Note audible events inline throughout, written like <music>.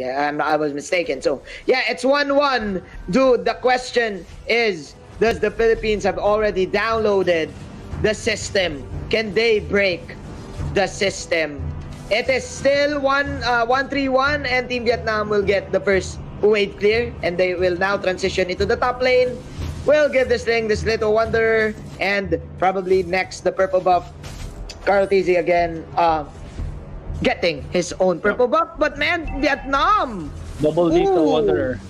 Yeah, I'm, I was mistaken. So yeah, it's one-one. Dude, the question is: Does the Philippines have already downloaded the system? Can they break the system? It is still one uh, one three one, and Team Vietnam will get the first wave clear, and they will now transition into the top lane. We'll give this thing this little wonder, and probably next the purple buff. KarlTzy again, uh, getting his own purple buff. But man, Vietnam! Double lethal Ooh. wanderer.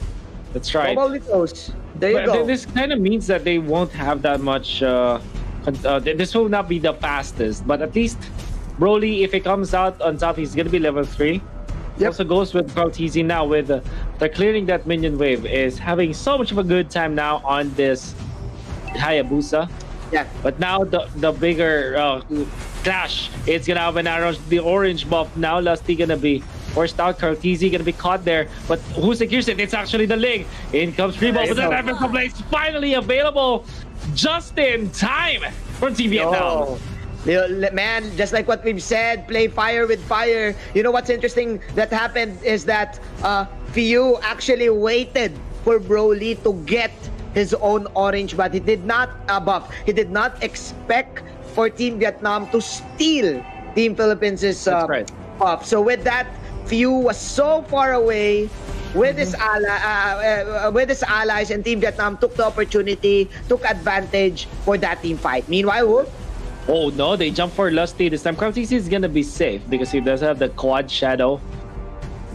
That's right. Double lethals. There you But go. th- this kind of means that they won't have that much. Uh, uh, th- this will not be the fastest, but at least Broly, if he comes out on top, he's gonna be level three. Yep. Also goes with KarlTzy now with uh, they're clearing that minion wave. Is having so much of a good time now on this Hayabusa. yeah. But now the the bigger uh, clash, it's gonna have an arrow, the orange buff. Now Lusty gonna be forced out. KarlTzy gonna be caught there. But who secures it? It's actually the Ling. In comes Primo, but Nice. Evan Blaze finally available just in time from. You know, Man, just like what we've said, play fire with fire. You know what's interesting that happened is that uh, Pheww actually waited for Broly to get his own orange, but he did not uh, buff. He did not expect for Team Vietnam to steal Team Philippines' uh, right. So with that, Pheww was so far away with his Mm-hmm. ally, uh, uh, with his allies, and Team Vietnam took the opportunity, took advantage for that team fight. Meanwhile, Wolf, Oh no, they jump for Lusty this time. KarlTzy is gonna be safe because he does have the quad shadow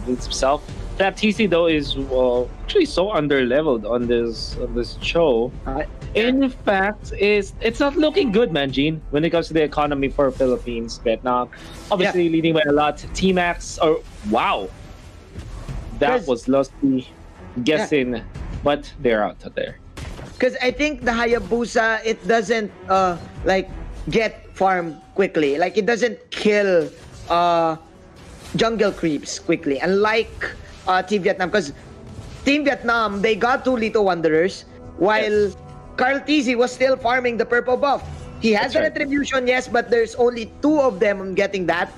himself. That TC though is uh, actually so underleveled on this on this show. uh, In fact, is it's not looking good, man, Gene, when it comes to the economy for Philippines, Vietnam. Obviously leading by a lot. T-Max or wow. That was Lusty guessing, but they're out of there. Because I think the Hayabusa, it doesn't uh like get farmed quickly. Like it doesn't kill uh jungle creeps quickly. Unlike uh Team Vietnam, because Team Vietnam they got two Little Wanderers while Yes. KarlTzy was still farming the purple buff. He has That's the right. retribution, yes, but there's only two of them getting that.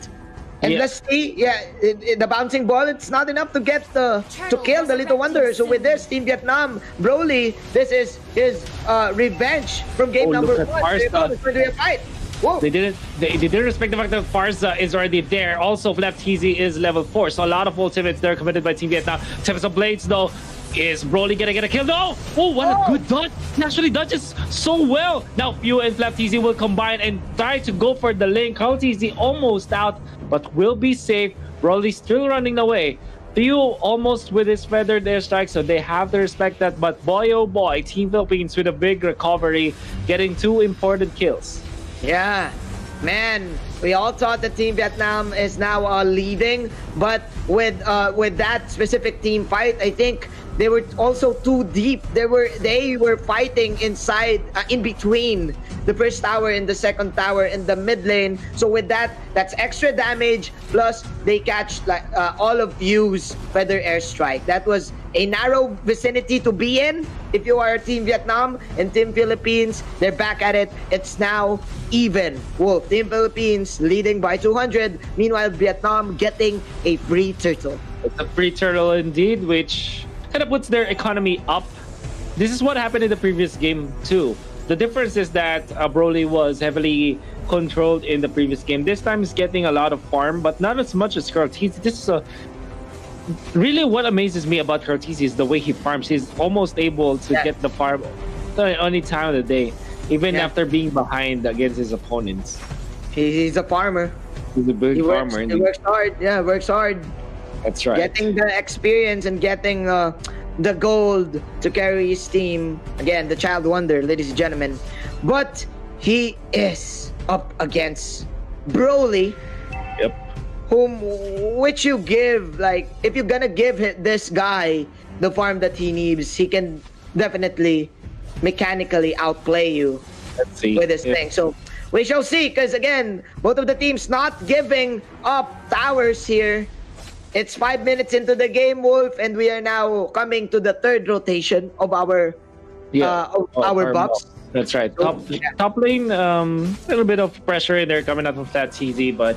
And Yeah. see, yeah, it, it- the bouncing ball, it's not enough to get the to kill the little wanderer. So with this, Team Vietnam, Broly, this is his uh, revenge from game Oh, number one. There you go, Pharsa. This gonna a fight. Whoa. They didn't. They, they didn't respect the fact that Pharsa is already there. Also, FlapTzy is level four, so a lot of ultimates there committed by Team Vietnam. Tempest of Blades though. Is Broly gonna get a kill? No! Oh, what Oh. a good dodge! He actually dodges so well. Now, Pheww and FlapTzy will combine and try to go for the lane. Easy almost out, but will be safe. Broly still running away. Pheww almost with his feathered airstrike, so they have to respect that. But boy, oh boy, Team Philippines with a big recovery, getting two important kills. Yeah, man, we all thought that Team Vietnam is now uh, leading, but with uh, with that specific team fight, I think they were also too deep. They were they were fighting inside, uh, in between the first tower and the second tower in the mid lane. So with that, that's extra damage. Plus, they catch like uh, all of Yu's feather airstrike. That was a narrow vicinity to be in if you are Team Vietnam and Team Philippines. They're back at it. It's now even. Wolf, Team Philippines leading by 200. Meanwhile, Vietnam getting a free turtle. It's a free turtle indeed, which kind of puts their economy up. This is what happened in the previous game too. The difference is that uh, Broly was heavily controlled in the previous game. This time he's getting a lot of farm, but not as much as KarlTzy. This is a really what amazes me about KarlTzy is the way he farms. He's almost able to Yeah. get the farm any time of the day, even Yeah. after being behind against his opponents. He's a farmer. He's a big He works, farmer. he works hard. Yeah, works hard. That's right. Getting the experience and getting uh, the gold to carry his team. Again, the child wonder, ladies and gentlemen. But he is up against Broly, Yep. whom which you give like if you're gonna give this guy the farm that he needs, he can definitely mechanically outplay you Let's see. with this if- thing. So we shall see, because again, both of the teams not giving up towers here. It's five minutes into the game, Wolf, and we are now coming to the third rotation of our uh, of Oh, our buffs. buff. That's right. So, Top yeah. top lane, um, a little bit of pressure in there coming out of that TZ, but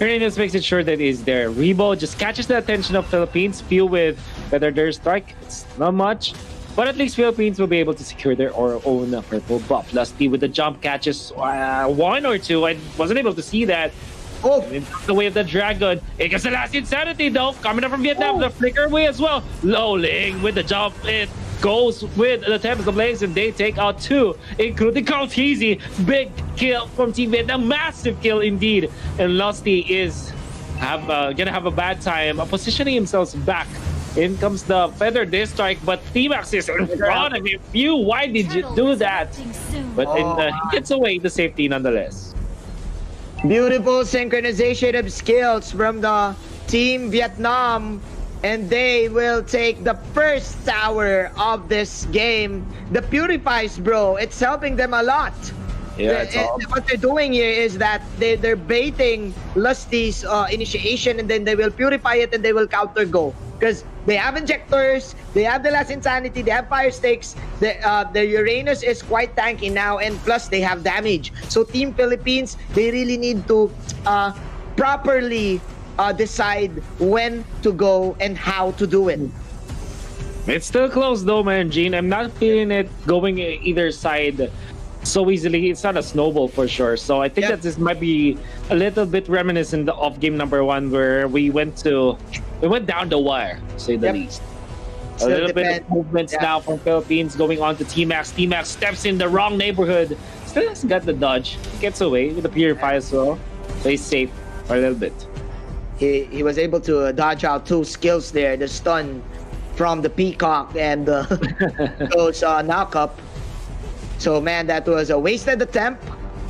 Uranus makes it sure that he's there. Ribo just catches the attention of Philippines. Pheww with whether their strike, it's not much. But at least Philippines will be able to secure their own purple buff. Lusty with the jump catches uh, one or two. I wasn't able to see that. Oh, the way of the dragon. It gets the last insanity though. Coming up from Vietnam, oh. the flicker away as well. Lowling with the jump. It goes with the Tempest of Blades and they take out two, including Teasy. Big kill from Team Vietnam. Massive kill indeed. And Lusty is have uh, gonna have a bad time uh, positioning himself back in comes the Feather Distrike, but T-Max is in front of him. You, why did you do that? But in, uh, he gets away the safety nonetheless. Beautiful synchronization of skills from the Team Vietnam. And they will take the first tower of this game. The Purifies, bro. It's helping them a lot. Yeah, the, it, what they're doing here is that they, they're baiting Lusty's uh, initiation and then they will purify it and they will counter go. Because they have injectors, they have the last insanity, they have fire stakes, the, uh, the Uranus is quite tanky now, and plus they have damage. So Team Philippines, they really need to uh, properly uh, decide when to go and how to do it. It's still close though, man, Gene. I'm not feeling it going either side so easily. It's not a snowball for sure. So I think yep. that this might be a little bit reminiscent of game number one, where we went to we went down the wire, say the yep. least. A Still little depend. bit of movements yeah. now from Philippines going on to T-Max. T-Max steps in the wrong neighborhood. Still hasn't got the dodge. Gets away with the Purify as well. So he's safe for a little bit. He, he was able to uh, dodge out two skills there. The stun from the Peacock and <laughs> <laughs> uh, those uh, knock up. So, man, that was a wasted attempt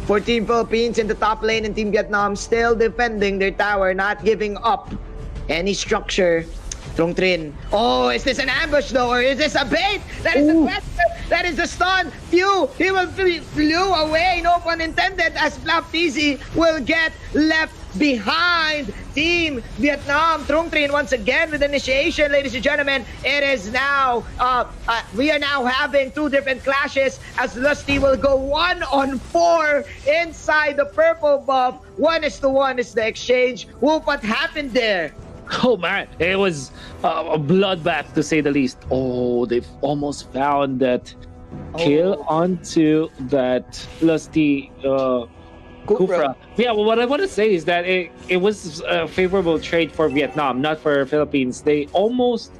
for Team Philippines in the top lane and Team Vietnam still defending their tower, not giving up any structure. Trung Trin. Oh, is this an ambush though, or is this a bait? That is Ooh. the question. That is the stun. Phew, he will flew away. No pun intended. As FlapTzy will get left behind Team Vietnam. Trung Trin once again with initiation, ladies and gentlemen. It is now, uh, uh, we are now having two different clashes as Lusty will go one on four inside the purple buff. One is to one is the exchange. Whoop, what happened there? Oh man, it was uh, a bloodbath to say the least. Oh, they've almost found that oh. kill onto that lusty uh, Kufra. Yeah, well, what I want to say is that it, it was a favorable trade for Vietnam, not for Philippines. They almost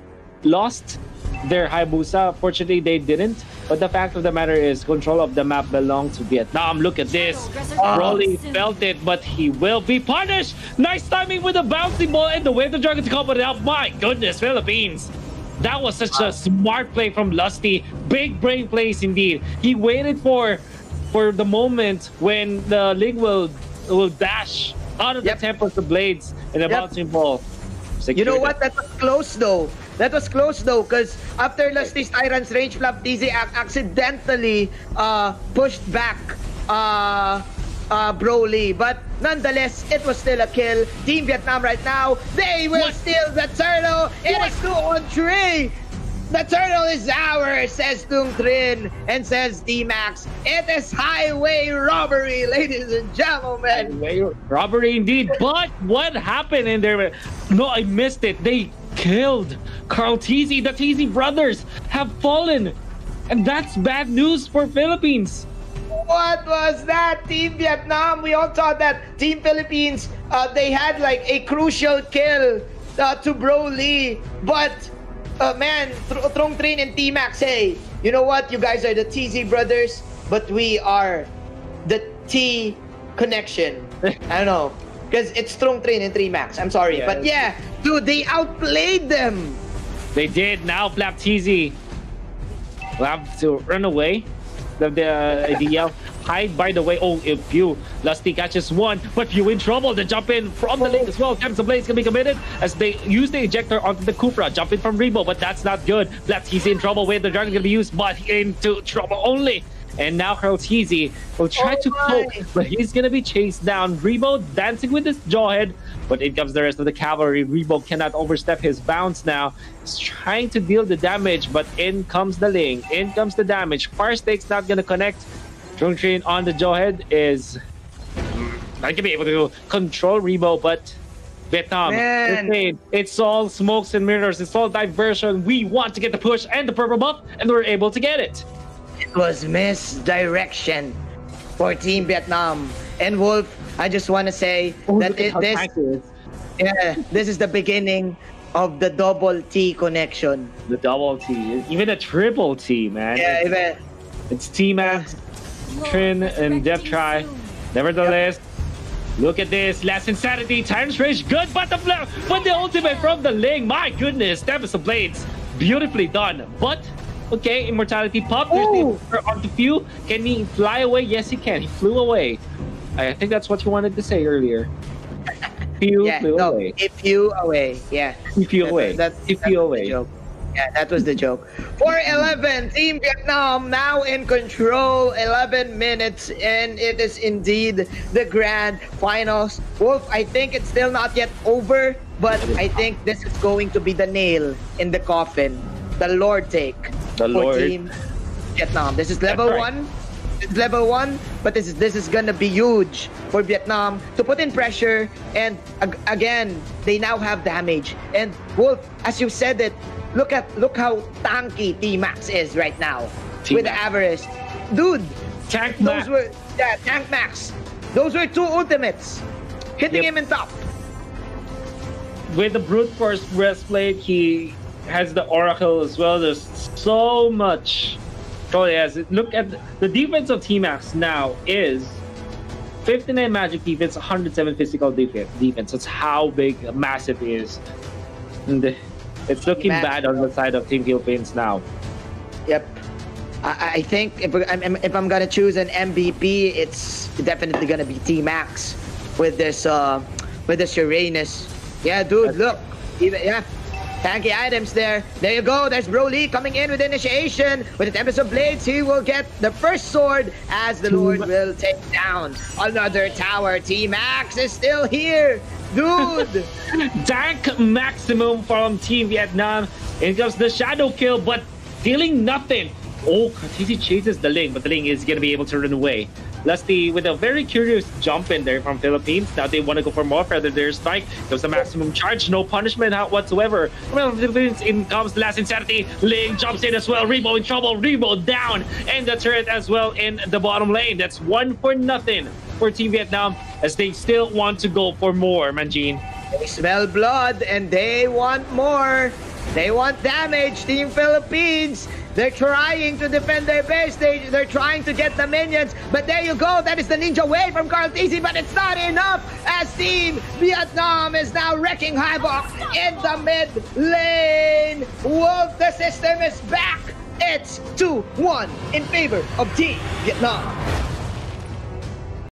lost their Hayabusa. Fortunately, they didn't. But the fact of the matter is, control of the map belongs to Vietnam. Look at this. Oh. Broly felt it, but he will be punished. Nice timing with the bouncing ball and the way the dragon to come it out. My goodness, Philippines. That was such a smart play from Lusty. Big brain plays indeed. He waited for for the moment when the Ling will will dash out of yep. the Tempest of Blades and the yep. bouncing ball. you know what? That was close though. That was close though, because after Lusty's Tyrant's Rage flap, DZ accidentally uh, pushed back uh, uh, Broly. But nonetheless, it was still a kill. Team Vietnam right now, they will what? steal the turtle. It what? is two on three. The turtle is ours, says Trin, and says D-Max. It is highway robbery, ladies and gentlemen. Highway robbery indeed. But what happened in there? No, I missed it. They killed KarlTzy. The Teasy brothers have fallen. And that's bad news for Philippines. What was that? Team Vietnam. We all thought that Team Philippines, uh, they had like a crucial kill uh, to Broly. But uh, man, Trung Trin and T-Max, hey, you know what? You guys are the TZ brothers, but we are the T connection. <laughs> I don't know. Because it's Trung Trin and T-Max. I'm sorry. Yeah, but yeah, dude, they outplayed them. They did. Now FlapTzy have to run away. The, the idea hide by the way. Oh, if you Lusty catches one, but you in trouble. The jump in from the lane as well. Tempest of Blades can be committed as they use the ejector onto the Kufra. Jump in from Ribo, but that's not good. Left, he's in trouble with the dragon gonna be used, but into trouble only. And now Heezy will try oh to poke, but he's gonna be chased down. Ribo dancing with his jawhead, but in comes the rest of the cavalry. Ribo cannot overstep his bounds now. He's trying to deal the damage, but in comes the Ling. In comes the damage. Fire Stake's not gonna connect. Trin on the Jawhead is not gonna be able to control Ribo, but Vietnam, it's all smokes and mirrors, it's all diversion. We want to get the push and the purple buff, and we're able to get it. It was misdirection for Team Vietnam. And Wolf, I just want to say Oh, that it, this, yeah, this is the beginning of the double T connection. The double T, even a triple T, man. Yeah, it's, even, it's T Max, Trin, and Death Try. Nevertheless, look at this. Last Insanity, Times Rage, good, but the, but the ultimate from the Ling, my goodness, Tempest of Blades, beautifully done. But, okay, Immortality Pop, there's the Ooh. The few. Can he fly away? Yes, he can. He flew away. I think that's what you wanted to say earlier. Few yeah, flew no, away. if you away, yeah. He flew That- away. that- he that flew away. Yeah, that was the joke. 4-11, Team Vietnam now in control. 11 minutes, and it is indeed the grand finals. Wolf, I think it's still not yet over, but I think this is going to be the nail in the coffin. The Lord take The for Lord. Team Vietnam. This is level right. one. It's level one, but this is this is gonna be huge for Vietnam to put in pressure. And ag- again, they now have damage. And Wolf, as you said it, look at look how tanky T Max is right now with T-Max. Avarice, dude. Tank Those Max. were yeah, Tank Max. Those were two ultimates, hitting Yep. him in top. with the brute force breastplate, he has the oracle as well. There's so much. Oh yes, look at the, the defense of T-Max now is 59 magic defense, 107 physical defense. Defense. That's how big, massive it is. And it's looking Max. bad on the side of Team Philippines now. Yep. I, I think if I'm, if I'm gonna choose an MVP, it's definitely gonna be T Max with this uh with this Uranus. Yeah, dude, look, even yeah. Tanky items there. There you go. There's Broly coming in with initiation. With the Tempest of Blades, he will get the first sword as the Lord will take down another tower. T Max is still here. Dude! <laughs> Tank maximum from Team Vietnam. In comes the shadow kill, but dealing nothing. Oh, KarlTzy chases the Ling, but the Ling is gonna be able to run away. Lusty with a very curious jump in there from Philippines. Now they want to go for more feather. Their strike goes a maximum charge, no punishment whatsoever. Well, in comes the last insanity. Ling jumps in as well. Ribo in trouble. Ribo down, and the turret as well in the bottom lane. That's one for nothing for Team Vietnam as they still want to go for more. Manjin. They smell blood and they want more. They want damage, Team Philippines. They're trying to defend their base. They, they're trying to get the minions. But there you go. That is the ninja wave from KarlTzy, but it's not enough as Team Vietnam is now wrecking havoc in the mid lane. Wolf, the system is back. It's 2-1 in favor of Team Vietnam.